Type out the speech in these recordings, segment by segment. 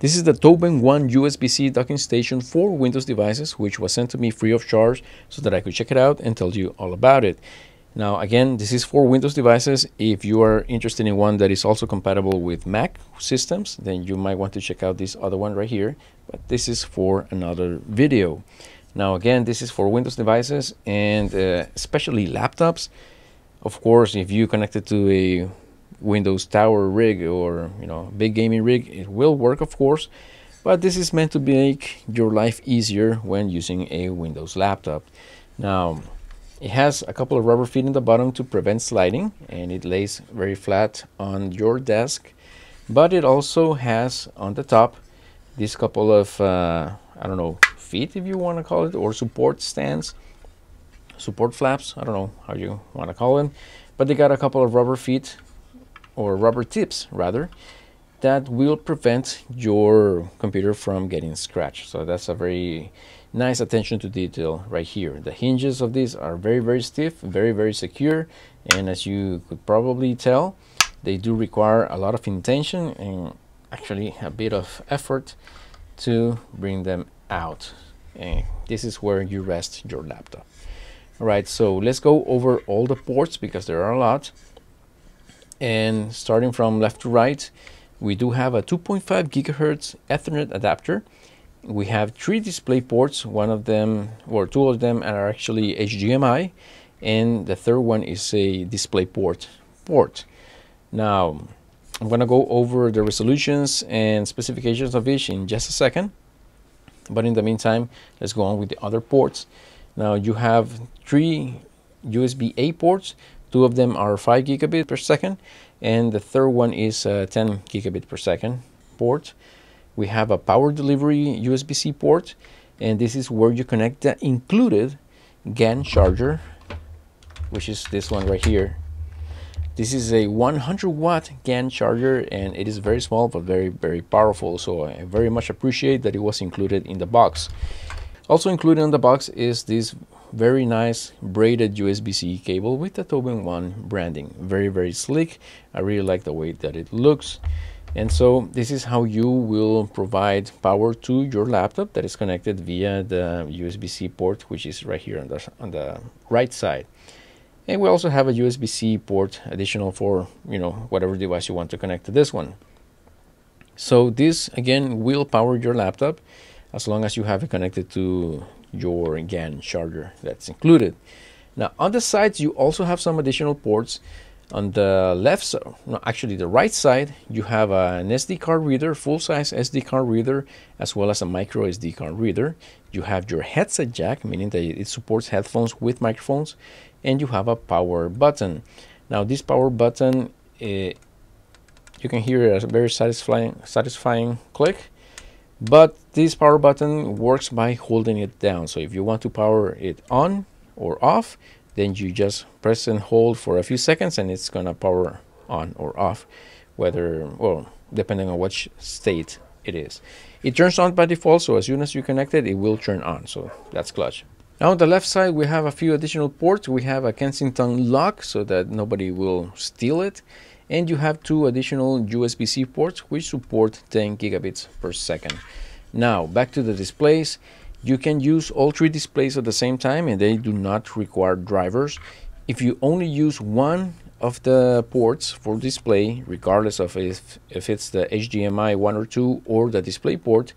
This is the TobenONE USB-C docking station for Windows devices, which was sent to me free of charge so that I could check it out and tell you all about it. Now, again, this is for Windows devices. If you are interested in one that is also compatible with Mac systems, then you might want to check out this other one right here. But this is for another video. Now, again, this is for Windows devices and uh, especially laptops. Of course, if you connect it to a Windows Tower rig or you know big gaming rig, it will work, of course. But this is meant to make your life easier when using a Windows laptop. Now, it has a couple of rubber feet in the bottom to prevent sliding and it lays very flat on your desk. But it also has on the top this couple of, uh, I don't know, feet if you want to call it, or support stands, support flaps, I don't know how you want to call them. But they got a couple of rubber feet, or rubber tips rather, that will prevent your computer from getting scratched. So that's a very nice attention to detail right here. The hinges of these are very, very stiff, very, very secure. And as you could probably tell, they do require a lot of intention and actually a bit of effort to bring them out. And this is where you rest your laptop. All right, so let's go over all the ports because there are a lot. And starting from left to right, we do have a 2.5 gigahertz Ethernet adapter. We have three display ports one of them or two of them are actually HDMI and the third one is a display port port. Now I'm gonna go over the resolutions and specifications of each in just a second. But in the meantime let's go on with the other ports. Now you have three USB A ports two of them are 5 gigabit per second and the third one is uh, 10 gigabit per second port. We have a power delivery USB-C port and this is where you connect the included GAN charger which is this one right here. This is a 100 watt GAN charger and it is very small but very very powerful so I very much appreciate that it was included in the box. Also included in the box is this very nice braided USB-C cable with the TobenONE branding very very slick I really like the way that it looks and so this is how you will provide power to your laptop that is connected via the USB-C port, which is right here on the, on the right side. And we also have a USB-C port additional for, you know, whatever device you want to connect to this one. So this, again, will power your laptop as long as you have it connected to your GAN charger that's included. Now, on the sides, you also have some additional ports on the left side, no, actually the right side, you have an SD card reader, full-size SD card reader, as well as a micro SD card reader. You have your headset jack, meaning that it supports headphones with microphones, and you have a power button. Now this power button, uh, you can hear a very satisfying, satisfying click, but this power button works by holding it down. So if you want to power it on or off, then you just press and hold for a few seconds and it's gonna power on or off whether well depending on which state it is. It turns on by default so as soon as you connect it it will turn on. So that's clutch now on the left side we have a few additional ports. We have a Kensington lock so that nobody will steal it. And you have two additional USB-C ports which support 10 gigabits per second. Now back to the displays. You can use all three displays at the same time and they do not require drivers. If you only use one of the ports for display, regardless of if, if it's the HDMI 1 or 2 or the display port,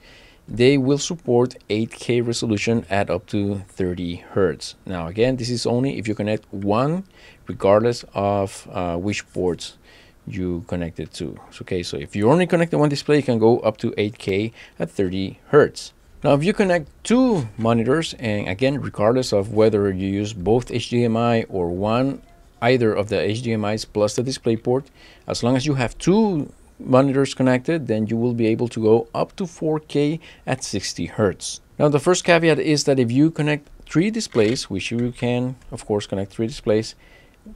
they will support 8K resolution at up to 30 Hertz. Now again, this is only if you connect one, regardless of uh, which ports you connect it to. Okay, so if you only connect one display, you can go up to 8K at 30 Hertz. Now, if you connect two monitors, and again, regardless of whether you use both HDMI or one, either of the HDMIs plus the DisplayPort, as long as you have two monitors connected, then you will be able to go up to 4K at 60 Hz. Now, the first caveat is that if you connect three displays, which you can, of course, connect three displays,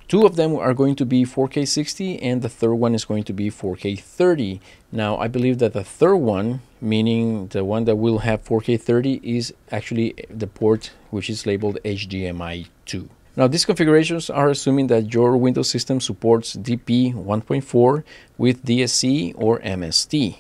Two of them are going to be 4K 60 and the third one is going to be 4K 30. Now I believe that the third one, meaning the one that will have 4K 30 is actually the port which is labeled HDMI 2. Now these configurations are assuming that your Windows system supports DP 1.4 with DSC or MST.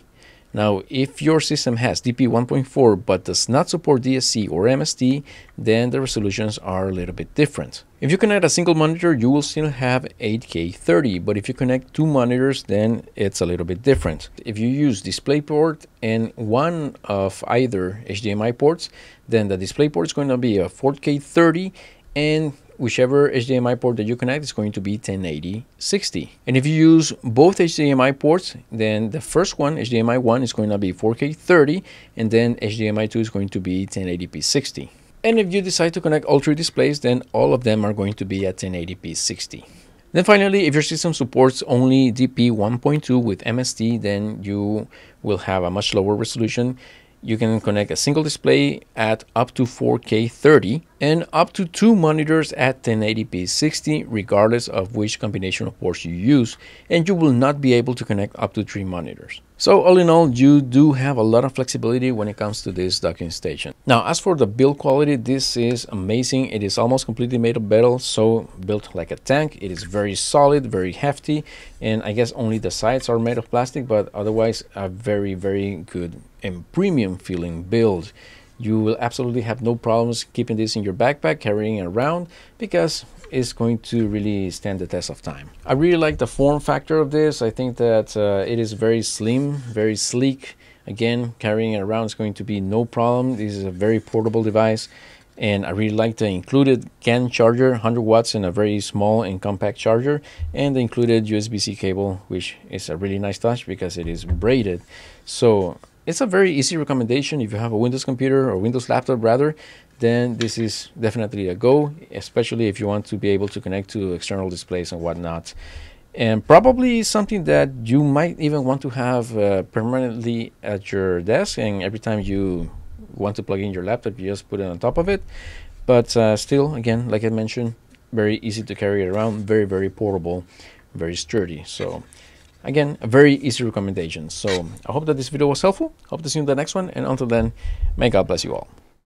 Now, if your system has DP 1.4 but does not support DSC or MST, then the resolutions are a little bit different. If you connect a single monitor, you will still have 8K 30, but if you connect two monitors, then it's a little bit different. If you use DisplayPort and one of either HDMI ports, then the DisplayPort is going to be a 4K 30 and whichever HDMI port that you connect is going to be 1080 60. And if you use both HDMI ports, then the first one, HDMI 1, is going to be 4K 30, and then HDMI 2 is going to be 1080p 60. And if you decide to connect all three displays, then all of them are going to be at 1080p 60. Then finally, if your system supports only DP 1.2 with MST, then you will have a much lower resolution you can connect a single display at up to 4K 30 and up to two monitors at 1080p 60 regardless of which combination of ports you use and you will not be able to connect up to three monitors. So all in all you do have a lot of flexibility when it comes to this docking station. Now as for the build quality this is amazing. It is almost completely made of metal so built like a tank. It is very solid, very hefty and I guess only the sides are made of plastic but otherwise a very very good and premium feeling build. You will absolutely have no problems keeping this in your backpack, carrying it around, because it's going to really stand the test of time. I really like the form factor of this. I think that uh, it is very slim, very sleek. Again, carrying it around is going to be no problem. This is a very portable device. And I really like the included GaN charger, 100 watts and a very small and compact charger, and the included USB-C cable, which is a really nice touch because it is braided. So it's a very easy recommendation. If you have a Windows computer or Windows laptop rather, then this is definitely a go, especially if you want to be able to connect to external displays and whatnot. And probably something that you might even want to have uh, permanently at your desk, and every time you want to plug in your laptop, you just put it on top of it. But uh, still, again, like I mentioned, very easy to carry around, very, very portable, very sturdy. So Again, a very easy recommendation. So I hope that this video was helpful. Hope to see you in the next one. And until then, may God bless you all.